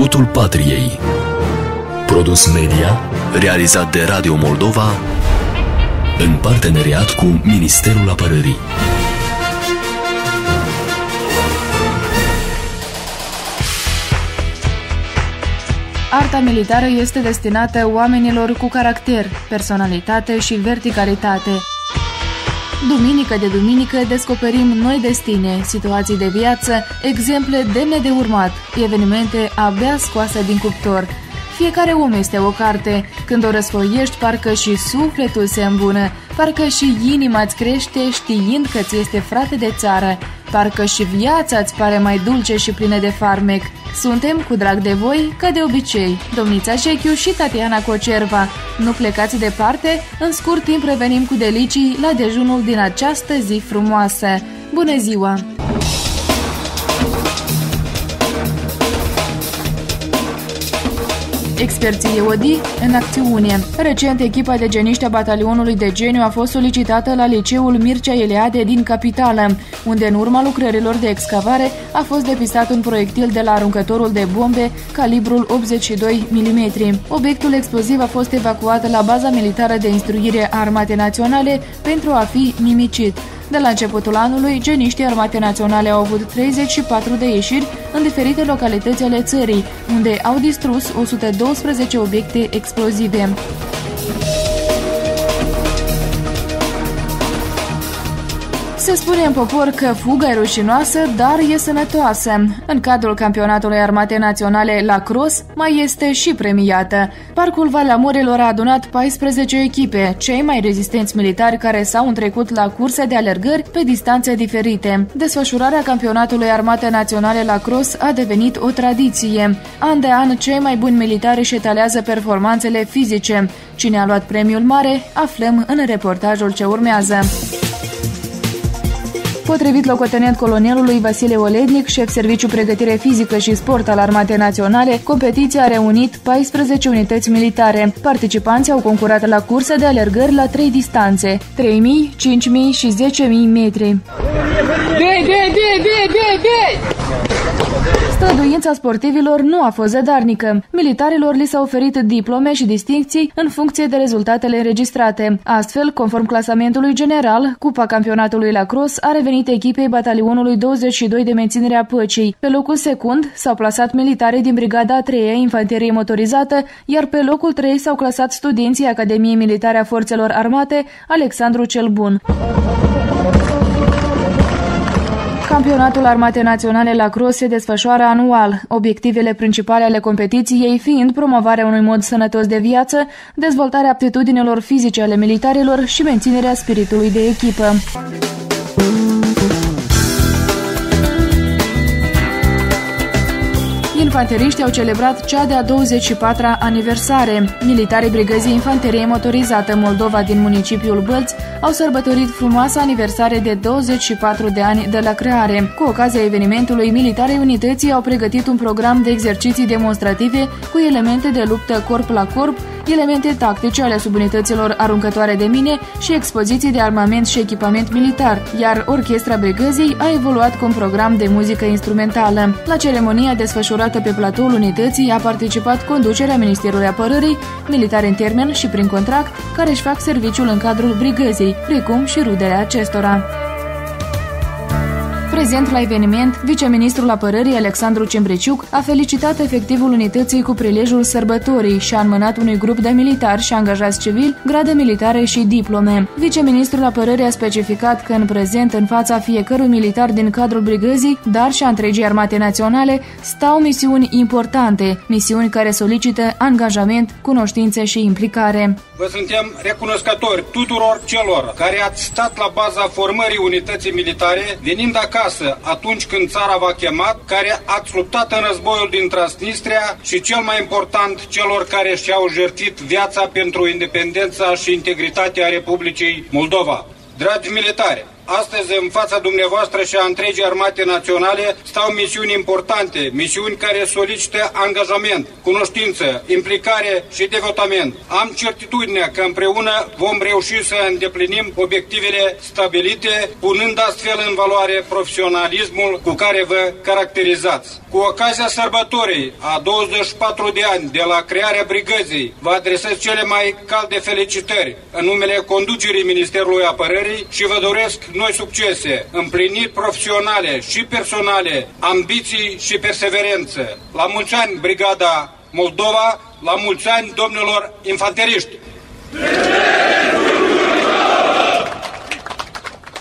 Scutul Patriei Produs media realizat de Radio Moldova în parteneriat cu Ministerul Apărării. Arta militară este destinată oamenilor cu caracter, personalitate și verticalitate. Duminică de duminică descoperim noi destine, situații de viață, exemple demne de urmat, evenimente abia scoase din cuptor. Fiecare om este o carte. Când o răsfoiești, parcă și sufletul se îmbună, parcă și inima îți crește știind că ți este frate de țară, parcă și viața îți pare mai dulce și plină de farmec. Suntem cu drag de voi, ca de obicei, domnița Șechiu și Tatiana Cocerva. Nu plecați departe, în scurt timp revenim cu delicii la dejunul din această zi frumoasă. Bună ziua! Experții EODI în acțiune. Recent, echipa de geniști a batalionului de geniu a fost solicitată la liceul Mircea Eliade din capitală, unde în urma lucrărilor de excavare a fost depistat un proiectil de la aruncătorul de bombe calibrul 82 mm. Obiectul exploziv a fost evacuat la baza militară de instruire a Armatei Naționale pentru a fi nimicit. De la începutul anului, geniștii Armate Naționale au avut 34 de ieșiri în diferite localități ale țării, unde au distrus 112 obiecte explozive. Se spune în popor că fuga e rușinoasă, dar e sănătoasă. În cadrul campionatului Armate Naționale la Cross mai este și premiată. Parcul Valea Morilor a adunat 14 echipe, cei mai rezistenți militari care s-au întrecut la curse de alergări pe distanțe diferite. Desfășurarea campionatului Armate Naționale la Cross a devenit o tradiție. An de an, cei mai buni militari își etalează performanțele fizice. Cine a luat premiul mare, aflăm în reportajul ce urmează. Potrivit locotenent colonelului Vasile Olednic, șef serviciu pregătire fizică și sport al Armatei Naționale, competiția a reunit 14 unități militare. Participanții au concurat la curse de alergări la trei distanțe, 3.000, 5.000 și 10.000 metri. De, de, de, de, de, de! Străduința sportivilor nu a fost zadarnică. Militarilor li s-au oferit diplome și distincții în funcție de rezultatele înregistrate. Astfel, conform clasamentului general, Cupa Campionatului la Cross a revenit echipei batalionului 22 de menținere a păcii. Pe locul secund s-au plasat militari din Brigada a 3 Infanterie Motorizată, iar pe locul 3 s-au clasat studenții Academiei Militare a Forțelor Armate Alexandru cel Bun. Campionatul Armatei Naționale la Cross se desfășoară anual, obiectivele principale ale competiției fiind promovarea unui mod sănătos de viață, dezvoltarea aptitudinilor fizice ale militarilor și menținerea spiritului de echipă. Infanteriștii au celebrat cea de-a 24-a aniversare. Militarii Brigăzii Infanteriei Motorizată Moldova din municipiul Bălți au sărbătorit frumoasa aniversare de 24 de ani de la creare. Cu ocazia evenimentului, militarii unității au pregătit un program de exerciții demonstrative cu elemente de luptă corp la corp, elemente tactice ale subunităților aruncătoare de mine și expoziții de armament și echipament militar, iar orchestra brigăzii a evoluat cu un program de muzică instrumentală. La ceremonia desfășurată pe platoul unității a participat conducerea Ministerului Apărării, militari în termen și prin contract, care își fac serviciul în cadrul brigăzii, precum și rudele acestora. Prezent la eveniment, viceministrul apărării Alexandru Cembreciuc a felicitat efectivul unității cu prilejul sărbătorii și a înmânat unui grup de militari și angajați civili grade militare și diplome. Viceministrul apărării a specificat că în prezent în fața fiecărui militar din cadrul brigăzii, dar și a întregii armate naționale, stau misiuni importante, misiuni care solicită angajament, cunoștințe și implicare. Vă suntem recunoscători tuturor celor care ați stat la baza formării unității militare, venind acasă acasă atunci când țara v-a chemat, care ați luptat în războiul din Transnistria și cel mai important celor care și-au jertit viața pentru independența și integritatea Republicii Moldova. Dragi militari, Astăzi, în fața dumneavoastră și a întregii armate naționale, stau misiuni importante, misiuni care solicită angajament, cunoștință, implicare și devotament. Am certitudinea că împreună vom reuși să îndeplinim obiectivele stabilite, punând astfel în valoare profesionalismul cu care vă caracterizați. Cu ocazia sărbătorii a 24 de ani de la crearea brigăzii, vă adresez cele mai calde felicitări în numele conducerii Ministerului Apărării și vă doresc noi succese, împliniri profesionale și personale, ambiții și perseverență. La mulți ani, Brigada Moldova, la mulți ani, domnilor infanteriști!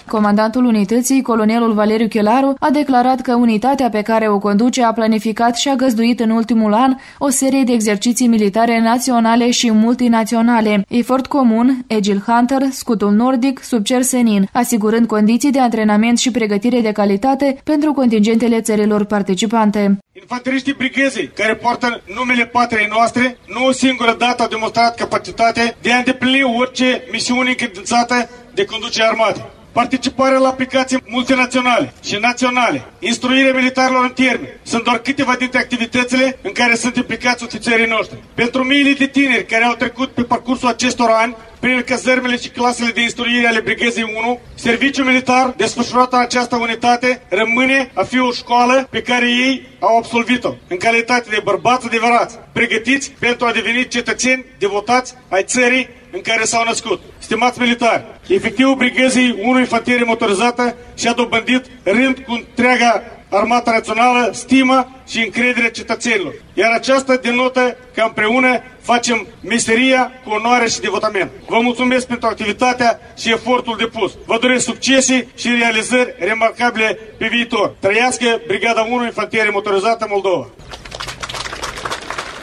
Comandantul unității, colonelul Valeriu Chelaru, a declarat că unitatea pe care o conduce a planificat și a găzduit în ultimul an o serie de exerciții militare naționale și multinaționale, efort comun, Agile Hunter, scutul nordic, sub cer senin, asigurând condiții de antrenament și pregătire de calitate pentru contingentele țărilor participante. Infanteriștii brigezei, care poartă numele patriei noastre, nu o singură dată au demonstrat capacitatea de a îndeplini orice misiune încredințată de conducere armate participarea la aplicații multinaționale și naționale, instruirea militarilor în termen, sunt doar câteva dintre activitățile în care sunt implicați ofițerii noștri. Pentru miile de tineri care au trecut pe parcursul acestor ani prin cazărmele și clasele de instruire ale Brigezei 1, serviciul militar desfășurat în această unitate rămâne a fi o școală pe care ei au absolvit-o, în calitate de bărbați adevărați, pregătiți pentru a deveni cetățeni devotați ai țării în care s-au născut. Stimați militari, efectivul brigăzii 1 infanterie motorizată și-a dobândit rând cu întreaga Armata Națională, stimă și încredere cetățenilor. Iar aceasta denotă că împreună facem meseria cu onoare și devotament. Vă mulțumesc pentru activitatea și efortul depus. Vă doresc succese și realizări remarcabile pe viitor. Trăiască Brigada 1 Infanterie Motorizată Moldova!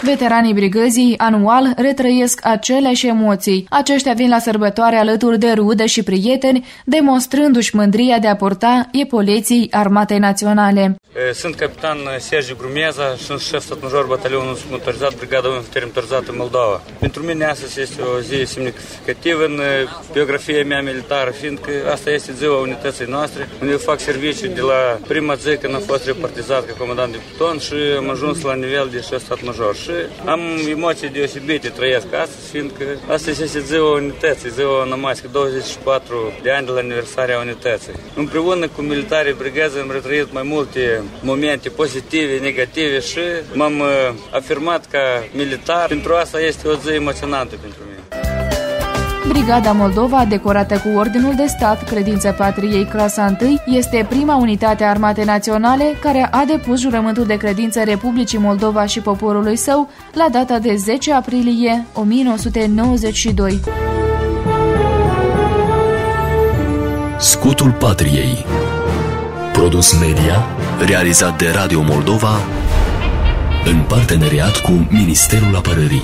Veteranii brigăzii anual retrăiesc aceleași emoții. Aceștia vin la sărbătoare alături de rude și prieteni, demonstrându-și mândria de a porta epoleții Armatei Naționale. Sunt capitan Sergiu Grumeza, sunt șef stat-major batalionul motorizat, brigada infanterie motorizată Moldova. Pentru mine astăzi este o zi semnificativă în biografia mea militară, fiindcă asta este ziua unității noastre, unde eu fac serviciu de la prima zi când am fost repartizat ca comandant de pluton și am ajuns la nivel de șef stat-major. Și am emoții deosebite, trăiesc astăzi, fiindcă astăzi este ziua unității, ziua Nămască, 24 de ani de la aniversarea unității. Împreună cu militarii brigază am retrăit mai multe momente pozitive, negative și m-am uh, afirmat ca militar. Pentru asta este o zi emoționantă pentru mine. Brigada Moldova, decorată cu Ordinul de Stat, Credință Patriei Clasa 1, este prima unitate a Armatei Naționale care a depus jurământul de credință Republicii Moldova și poporului său la data de 10 aprilie 1992. Scutul Patriei Produs media realizat de Radio Moldova în parteneriat cu Ministerul Apărării.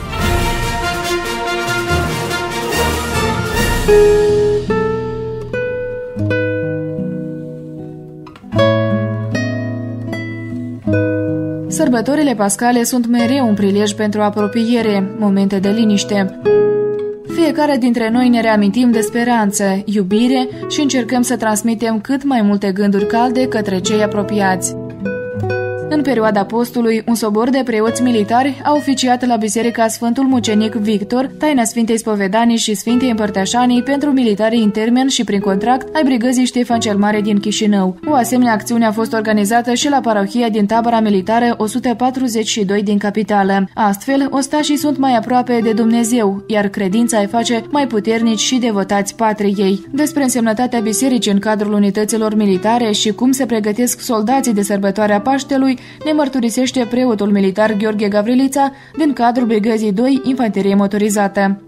Sărbătorile pascale sunt mereu un prilej pentru apropiere, momente de liniște. Fiecare dintre noi ne reamintim de speranță, iubire și încercăm să transmitem cât mai multe gânduri calde către cei apropiați. În perioada postului, un sobor de preoți militari a oficiat la Biserica Sfântul Mucenic Victor taina Sfintei Spovedanii și Sfintei Împărtășanii pentru militarii în termen și prin contract ai brigăzii Ștefan cel Mare din Chișinău. O asemenea acțiune a fost organizată și la parohia din tabăra militară 142 din capitală. Astfel, ostașii sunt mai aproape de Dumnezeu, iar credința îi face mai puternici și devotați patriei. Despre însemnătatea bisericii în cadrul unităților militare și cum se pregătesc soldații de sărbătoarea Paștelui, ne mărturisește preotul militar Gheorghe Gavrilița din cadrul Brigăzii 2 Infanterie Motorizată.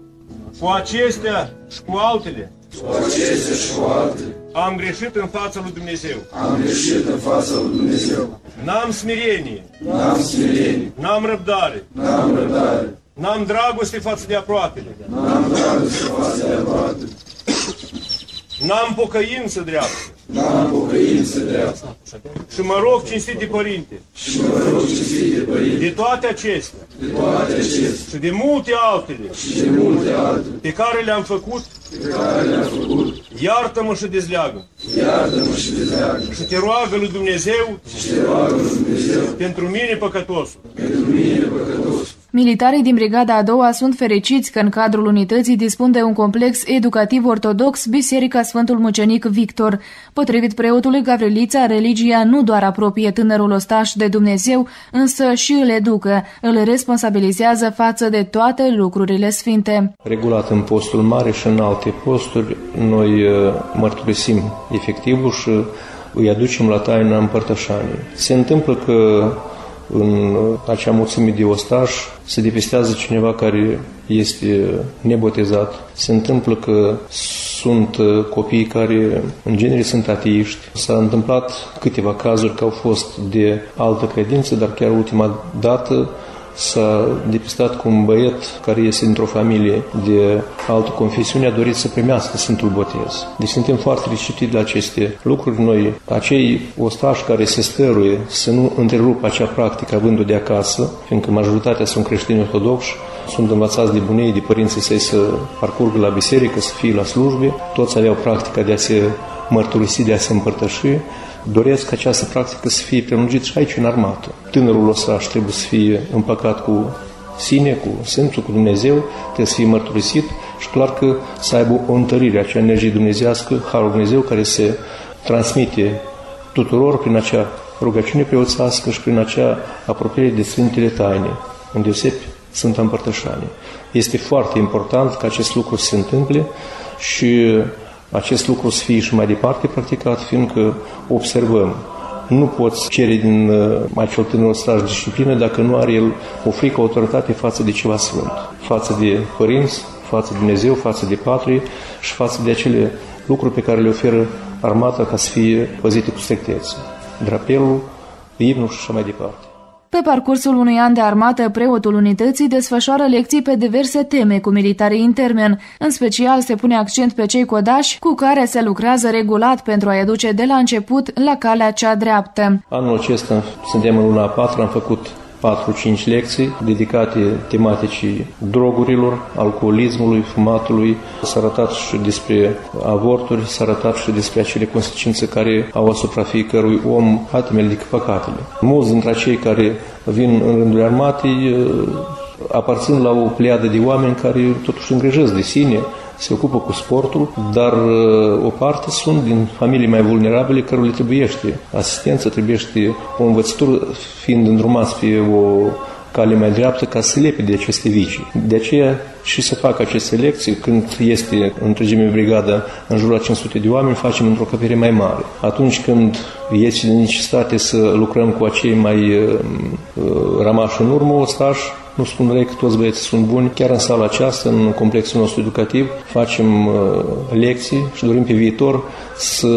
Cu acestea și cu altele, cu acestea și cu altele, am greșit în fața lui Dumnezeu. Am greșit în fața lui Dumnezeu. N-am smirenie. N-am smirenie. N-am răbdare. N-am răbdare. N-am dragoste față de aproapele. N-am dragoste față de aproapele. N-am pocăință dreaptă. N-am pocăință dreaptă. Și mă rog cinstit de părinte. Și mă rog cinstit de părinte. De toate acestea. De toate acestea. Și de multe altele. Și de multe altele. Pe care le-am făcut. pe care le-a făcut, iartă-mă și dezleagă. iartă-mă și dezleagă. Și te roagă lui Dumnezeu Și te roagă lui Dumnezeu pentru mine păcătosul. pentru mine păcătos. Militarii din brigada a doua sunt fericiți că în cadrul unității dispun de un complex educativ ortodox Biserica Sfântul Mucenic Victor. Potrivit preotului Gavrilița, religia nu doar apropie tânărul ostaș de Dumnezeu, însă și îl educă, îl responsabilizează față de toate lucrurile sfinte. Regulat în postul mare și în alte posturi, noi uh, mărturisim efectivul și îi aducem la taina împărtășanii. Se întâmplă că în acea mulțime de ostași se depistează cineva care este nebotezat. Se întâmplă că sunt uh, copii care în genere sunt ateiști. S-a întâmplat câteva cazuri că au fost de altă credință, dar chiar ultima dată s-a depistat cu un băiet care este dintr-o familie de altă confesiune, a dorit să primească Sfântul Botez. Deci suntem foarte receptivi la aceste lucruri. Noi, acei ostași care se stăruie să nu întrerupă acea practică avându de acasă, fiindcă majoritatea sunt creștini ortodoxi, sunt învățați de bunei, de părinții săi să parcurgă la biserică, să fie la slujbe, toți aveau practica de a se mărturisi, de a se împărtăși, doresc ca această practică să fie prelungită și aici în armată. Tânărul ostaș trebuie să fie împăcat cu sine, cu Sfântul, cu Dumnezeu, trebuie să fie mărturisit și clar că să aibă o întărire, acea energie dumnezească, Harul Dumnezeu care se transmite tuturor prin acea rugăciune preoțească și prin acea apropiere de Sfintele Taine, unde Iosep Sfânta Împărtășanie. Este foarte important ca acest lucru să se întâmple și acest lucru să fie și mai departe practicat, fiindcă observăm nu poți cere din uh, acel tânăr straj disciplină dacă nu are el o frică, o autoritate față de ceva sfânt, față de părinți, față de Dumnezeu, față de patrie și față de acele lucruri pe care le oferă armata ca să fie păzite cu strictețe. Drapelul, imnul și așa mai departe. Pe parcursul unui an de armată, preotul unității desfășoară lecții pe diverse teme cu militarii în termen. În special se pune accent pe cei codași cu care se lucrează regulat pentru a educe de la început la calea cea dreaptă. Anul acesta suntem în luna a patra, am făcut 4-5 lecții dedicate tematicii drogurilor, alcoolismului, fumatului. S-a arătat și despre avorturi, s-a arătat și despre acele consecințe care au asupra fiecărui om patimele decât păcatele. Mulți dintre cei care vin în rândul armatei aparțin la o pleiadă de oameni care totuși îngrijesc de sine, se ocupă cu sportul, dar o parte sunt din familii mai vulnerabile care le trebuiește asistență, trebuiește o învățătură, fiind îndrumați pe o cale mai dreaptă ca să lepe de aceste vicii. De aceea și să fac aceste lecții, când este întregime brigada în jurul a 500 de oameni, facem într-o căpere mai mare. Atunci când este de necesitate să lucrăm cu acei mai uh, rămași în urmă, ostași, nu spun că toți băieții sunt buni. Chiar în sala aceasta, în complexul nostru educativ, facem uh, lecții și dorim pe viitor să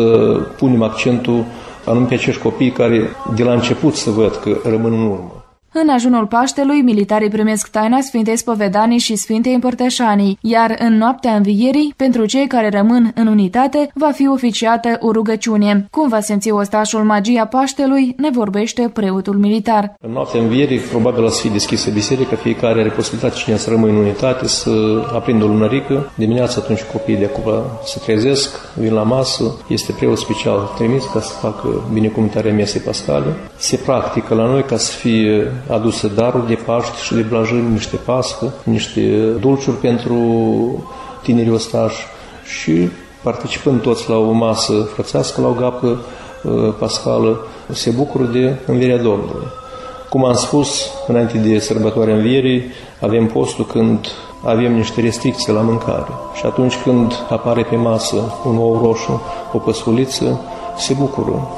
punem accentul anume pe acești copii care de la început să văd că rămân în urmă. În ajunul Paștelui, militarii primesc taina Sfintei Spovedanii și Sfintei Împărtășanii, iar în noaptea învierii, pentru cei care rămân în unitate, va fi oficiată o rugăciune. Cum va simți ostașul magia Paștelui, ne vorbește preotul militar. În noaptea învierii, probabil o să fie deschisă biserica, fiecare are posibilitatea cine să rămâne în unitate, să aprindă o lunărică. Dimineața atunci copiii de acolo se trezesc, vin la masă, este preot special trimis ca să facă binecuvântarea mesei pascale. Se practică la noi ca să fie aduse daruri de Paști și de Blajin, niște pască, niște dulciuri pentru tinerii ostași și participând toți la o masă frățească, la o gapă uh, pascală, se bucură de învierea Domnului. Cum am spus, înainte de sărbătoarea învierii, avem postul când avem niște restricții la mâncare. Și atunci când apare pe masă un ou roșu, o păsculiță, se bucură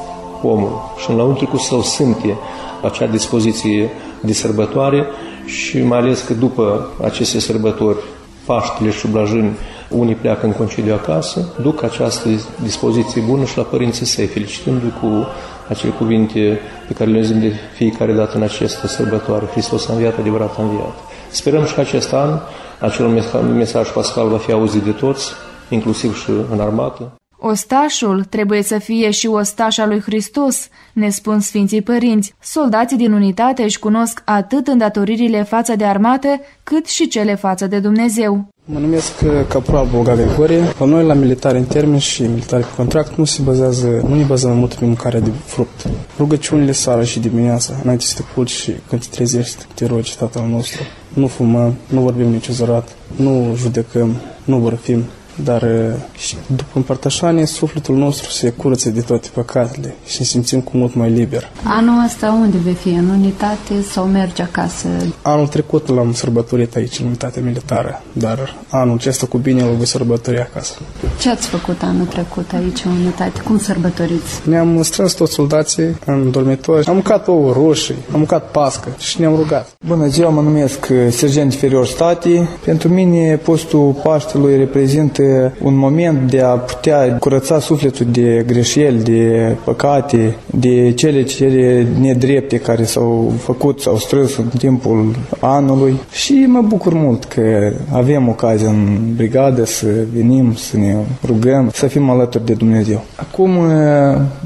omul și în lăuntricul său simte acea dispoziție de sărbătoare și mai ales că după aceste sărbători, Paștele și Blajâni, unii pleacă în concediu acasă, duc această dispoziție bună și la părinții săi, felicitându-i cu acele cuvinte pe care le zim de fiecare dată în această sărbătoare. Hristos a înviat, adevărat a înviat. Sperăm și că acest an acel mesaj pascal va fi auzit de toți, inclusiv și în armată. Ostașul trebuie să fie și ostaș al lui Hristos, ne spun Sfinții Părinți. Soldații din unitate își cunosc atât îndatoririle față de armată, cât și cele față de Dumnezeu. Mă numesc uh, Caporal Boga Gregorie. La noi, la militari în termen și militari pe contract, nu se bazează, nu ne bazăm mult pe mâncarea de fruct. Rugăciunile seara și dimineața, înainte să te culci și când te trezești, te rogi Tatăl nostru. Nu fumăm, nu vorbim nicio zărat, nu judecăm, nu vorfim, dar și după împărtășanie, sufletul nostru se curăță de toate păcatele și ne simțim cu mult mai liber. Anul ăsta unde vei fi? În unitate sau mergi acasă? Anul trecut l-am sărbătorit aici, în unitate militară, dar anul acesta cu bine îl voi sărbători acasă. Ce ați făcut anul trecut aici, în unitate? Cum sărbătoriți? Ne-am strâns toți soldații în dormitor, am mâncat ouă roșii, am mâncat pască și ne-am rugat. Bună ziua, mă numesc Sergent Ferior Stati. Pentru mine postul Paștelui reprezintă un moment de a putea curăța sufletul de greșeli, de păcate, de cele cele nedrepte care s-au făcut, s-au strâns în timpul anului și mă bucur mult că avem ocazia în brigadă să venim, să ne rugăm, să fim alături de Dumnezeu. Acum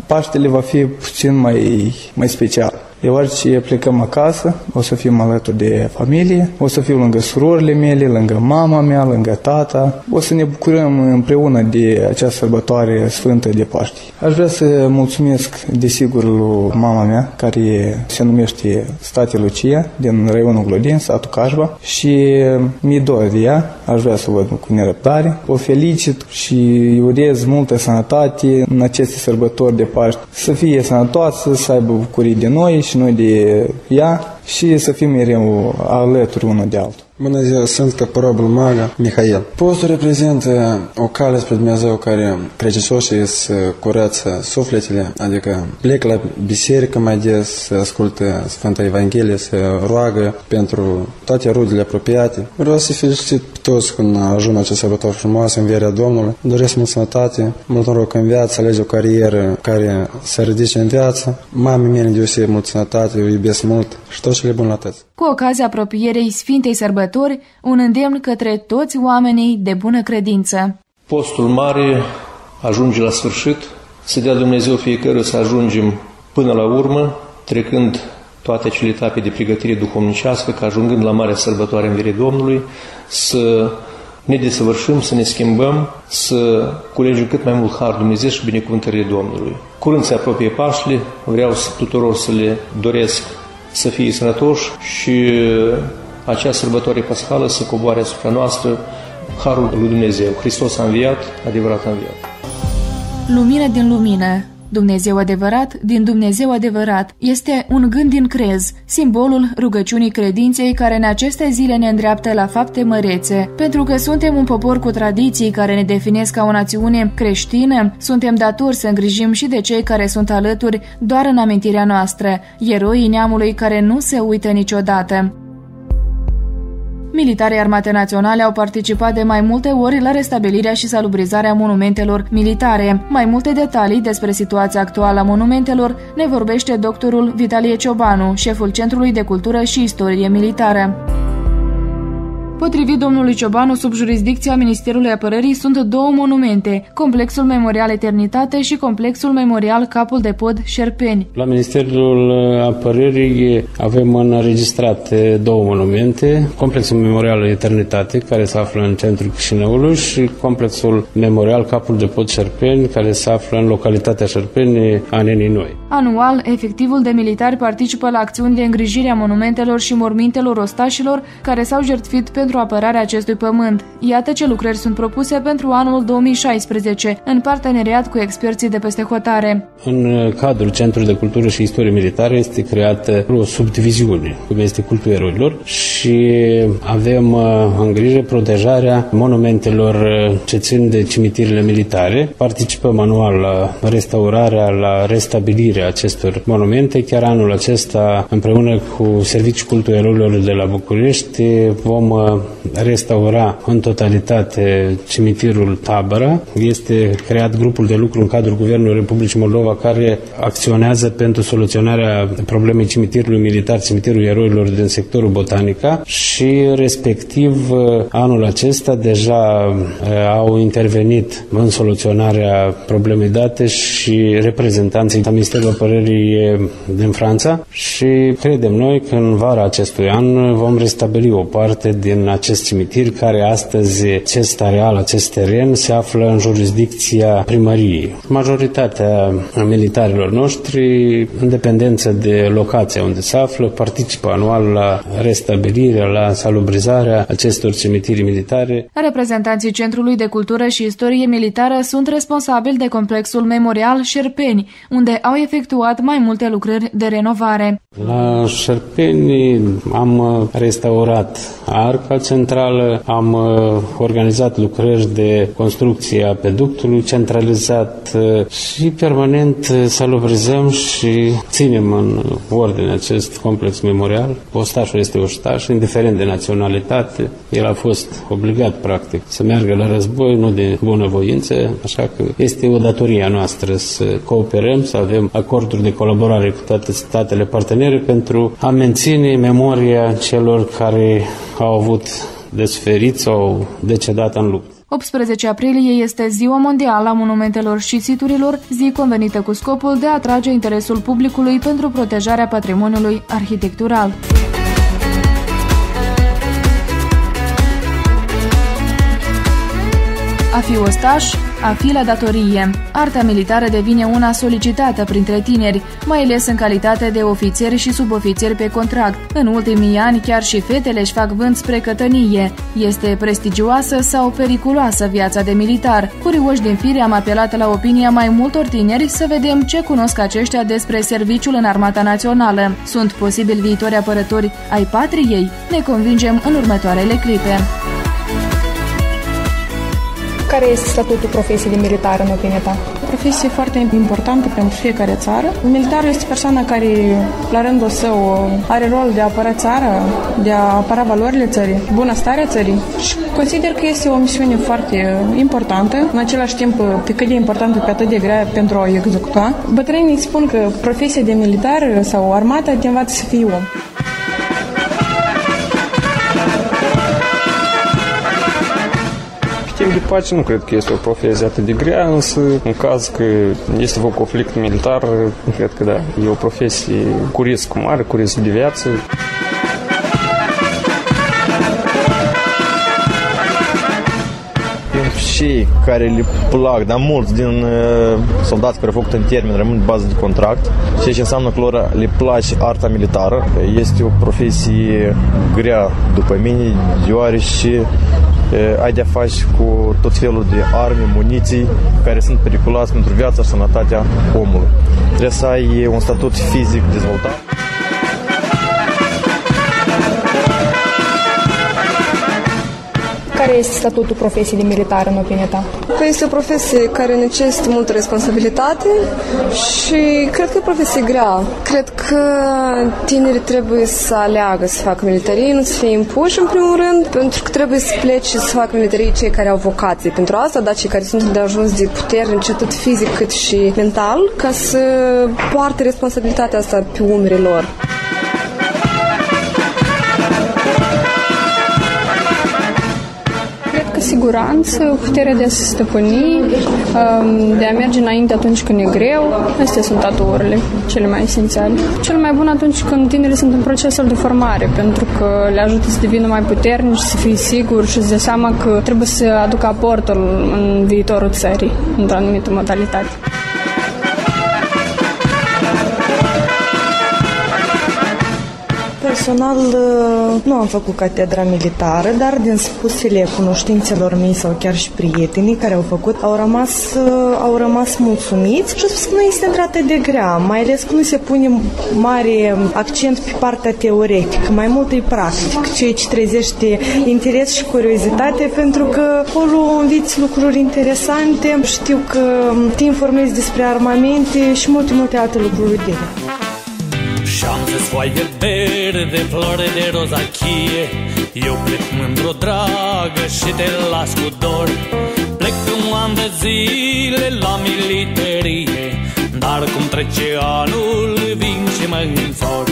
Paștele va fi puțin mai, mai special deoarece plecăm acasă, o să fim alături de familie, o să fiu lângă surorile mele, lângă mama mea, lângă tata, o să ne bucurăm împreună de această sărbătoare sfântă de Paști. Aș vrea să mulțumesc, desigur, lui mama mea, care se numește State Lucia, din raionul Glodin, satul Cașba, și mi dor de ea, aș vrea să o văd cu nerăbdare. O felicit și îi urez multă sănătate în aceste sărbători de Paști. Să fie sănătoasă, să aibă bucurii de noi și noi de ea și să fim mereu alături unul de altul. Bună ziua, sunt caporabul Maga Mihail. Postul reprezintă o cale spre Dumnezeu care credincioșii să curăță sufletele, adică plec la biserică mai des, să ascultă Sfânta Evanghelie, să roagă pentru toate rudele apropiate. Vreau să felicit toți când ajung acest sărbători frumoasă în vierea Domnului. Doresc mult sănătate, mult noroc în viață, alege o carieră care să ridice în viață. Mamei mele deosebit mult sănătate, eu iubesc mult și tot cele bune la tăți. Cu ocazia apropierii Sfintei Sărbători, un îndemn către toți oamenii de bună credință. Postul mare ajunge la sfârșit, să dea Dumnezeu fiecare să ajungem până la urmă, trecând toate acele etape de pregătire duhovnicească, ca ajungând la Marea Sărbătoare în Virii Domnului, să ne desăvârșim, să ne schimbăm, să culegem cât mai mult har Dumnezeu și binecuvântările Domnului. Curând se apropie Paștele, vreau să tuturor să le doresc să fie sănătoși și acea sărbătoare pascală să coboare asupra noastră Harul lui Dumnezeu. Hristos a înviat, adevărat a înviat. Lumină din lumină, Dumnezeu adevărat din Dumnezeu adevărat este un gând din crez, simbolul rugăciunii credinței care în aceste zile ne îndreaptă la fapte mărețe. Pentru că suntem un popor cu tradiții care ne definesc ca o națiune creștină, suntem datori să îngrijim și de cei care sunt alături doar în amintirea noastră, eroii neamului care nu se uită niciodată. Militarii Armate Naționale au participat de mai multe ori la restabilirea și salubrizarea monumentelor militare. Mai multe detalii despre situația actuală a monumentelor ne vorbește doctorul Vitalie Ciobanu, șeful Centrului de Cultură și Istorie Militară. Potrivit domnului Ciobanu, sub jurisdicția Ministerului Apărării sunt două monumente, Complexul Memorial Eternitate și Complexul Memorial Capul de Pod Șerpeni. La Ministerul Apărării avem înregistrate două monumente, Complexul Memorial Eternitate, care se află în centrul Chișinăului și Complexul Memorial Capul de Pod Șerpeni, care se află în localitatea Șerpeni, Anenii Noi. Anual, efectivul de militari participă la acțiuni de îngrijire a monumentelor și mormintelor ostașilor care s-au jertfit pentru apărarea acestui pământ. Iată ce lucrări sunt propuse pentru anul 2016, în parteneriat cu experții de peste hotare. În cadrul Centrului de Cultură și Istorie Militară este creată o subdiviziune, cum este cultul eroilor, și avem uh, în grijă protejarea monumentelor uh, ce țin de cimitirile militare. Participăm anual la restaurarea, la restabilirea acestor monumente. Chiar anul acesta, împreună cu Serviciul Cultul Eroilor de la București, vom uh, restaura în totalitate cimitirul Tabăra. Este creat grupul de lucru în cadrul Guvernului Republicii Moldova care acționează pentru soluționarea problemei cimitirului militar, cimitirul eroilor din sectorul botanica și respectiv anul acesta deja au intervenit în soluționarea problemei date și reprezentanții Ministerului Apărării din Franța și credem noi că în vara acestui an vom restabili o parte din acest cimitir care astăzi, acest areal, acest teren se află în jurisdicția primăriei. Majoritatea militarilor noștri, în dependență de locația unde se află, participă anual la restabilirea, la salubrizarea acestor cimitiri militare. Reprezentanții Centrului de Cultură și Istorie Militară sunt responsabili de complexul memorial Șerpeni, unde au efectuat mai multe lucrări de renovare. La Șerpeni am restaurat arca centrală, am organizat lucrări de construcție a peductului centralizat și permanent salubrizăm și ținem în ordine acest complex memorial. Ostașul este ostaș, indiferent de naționalitate. El a fost obligat, practic, să meargă la război, nu de bunăvoință, așa că este o datorie a noastră să cooperăm, să avem acorduri de colaborare cu toate statele partenere pentru a menține memoria celor care au avut de suferit sau decedat în luptă. 18 aprilie este Ziua Mondială a Monumentelor și Siturilor, zi convenită cu scopul de a atrage interesul publicului pentru protejarea patrimoniului arhitectural. A fi ostaș, a fi la datorie. Arta militară devine una solicitată printre tineri, mai ales în calitate de ofițeri și subofițeri pe contract. În ultimii ani, chiar și fetele își fac vânt spre cătănie. Este prestigioasă sau periculoasă viața de militar? Curioși din fire am apelat la opinia mai multor tineri să vedem ce cunosc aceștia despre serviciul în Armata Națională. Sunt posibil viitori apărători ai patriei? Ne convingem în următoarele clipe care este statutul profesiei de militar în opinia ta? O profesie foarte importantă pentru fiecare țară. Militarul este persoana care, la rândul său, are rol de a apăra țara, de a apăra valorile țării, bunăstarea țării și consider că este o misiune foarte importantă, în același timp pe cât de importantă, pe atât de grea pentru a o executa. Bătrânii spun că profesia de militar sau armata te învață să fii om. Pace nu cred că este o profesie atât de grea, însă în caz că este un conflict militar, cred că da, e o profesie cu risc mare, cu risc de viață. cei care le plac, dar mulți din uh, soldați care au făcut în termen rămân bază de contract, ceea ce înseamnă că lor le place arta militară. Este o profesie grea după mine, deoarece ai de-a face cu tot felul de arme, muniții care sunt periculoase pentru viața și sănătatea omului. Trebuie să ai un statut fizic dezvoltat. Care este statutul profesiei de militar în opinia ta? Că este o profesie care necesită multă responsabilitate și cred că e o profesie grea. Cred că tinerii trebuie să aleagă să facă militarie, nu să fie impuși în primul rând, pentru că trebuie să plece și să facă militarie cei care au vocație pentru asta, dar cei care sunt de ajuns de puternici atât fizic cât și mental, ca să poarte responsabilitatea asta pe umerii lor. Siguranță, puterea de a se stăpâni, um, de a merge înainte atunci când e greu. Astea sunt aturile cele mai esențiale. Cel mai bun atunci când tinerii sunt în procesul de formare, pentru că le ajută să devină mai puternici, să fie siguri și să dea seama că trebuie să aducă aportul în viitorul țării, într-o anumită modalitate. Personal nu am făcut catedra militară, dar din spusele cunoștințelor mei sau chiar și prietenii care au făcut, au rămas, au rămas mulțumiți și au spus că nu este atât de grea, mai ales că nu se pune mare accent pe partea teoretică, mai mult e practic, ceea ce trezește interes și curiozitate pentru că acolo înveți lucruri interesante, știu că te informezi despre armamente și multe, multe alte lucruri utile. Șanțe, foaie verde, flore de rozachie Eu plec mândru, dragă, și te las cu dor. Plec un an de zile la militarie Dar cum trece anul, vin și mă înfor.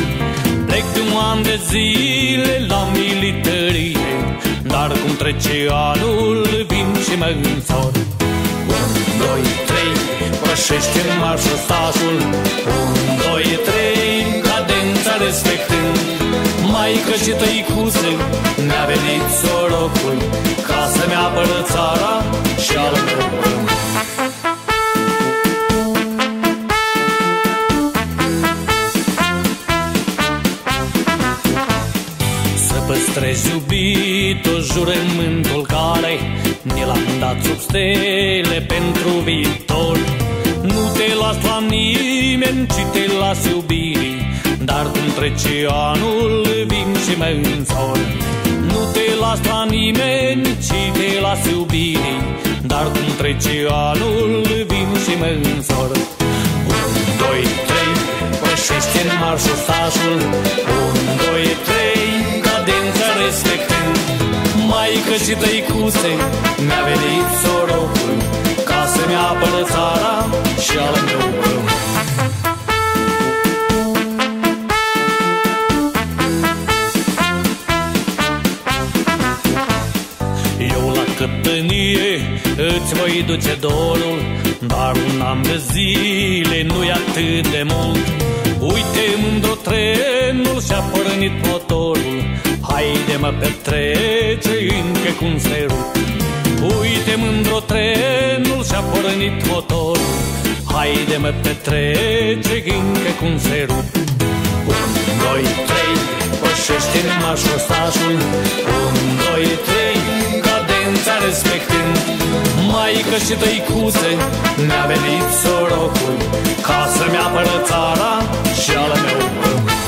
Plec un an de zile la militarie Dar cum trece anul, vin și mă înfor. Un, doi, trei, pășește în marșul stașul Un, doi, trei, cadența respectând. Maică și tăicuțe, mi-a venit sorocul Ca să-mi apără țara și al meu. Să păstrezi iubitul jurământul care Ne l-am dat sub stele pentru viitor. Nu te las la nimeni, ci te las iubirii Dar cum trece anul, vin și mă însor Nu te las la nimeni, ci te las iubirii Dar cum trece anul, vin și mă însor Un, doi, trei, pășește în marșul stașul Un, doi, trei, cadența respectând. Maică și tăicuțe, mi-a venit sorocul Ca să-mi apără țara și al meu. Pământ Eu la căpătânie îți voi duce dorul Dar un an de zile nu-i atât de mult. Uite mândru trenul și-a pornit motorul Haide-mă petrece încă cu un sărut Uite mândru trenul și-a pornit motorul. Haide-mă petrece încă cu un sărut Un, doi, trei, pășește în mașul stașul Un, doi, trei, cadența respectând. Maică și tăicuțe, mi-a venit sorocul. Ca să-mi apără țara și al meu. pământ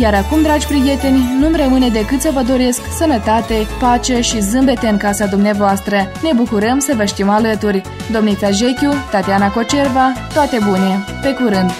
Iar acum, dragi prieteni, nu-mi rămâne decât să vă doresc sănătate, pace și zâmbete în casa dumneavoastră. Ne bucurăm să vă știm alături. Domnița Jechiu, Tatiana Cocerva, toate bune! Pe curând!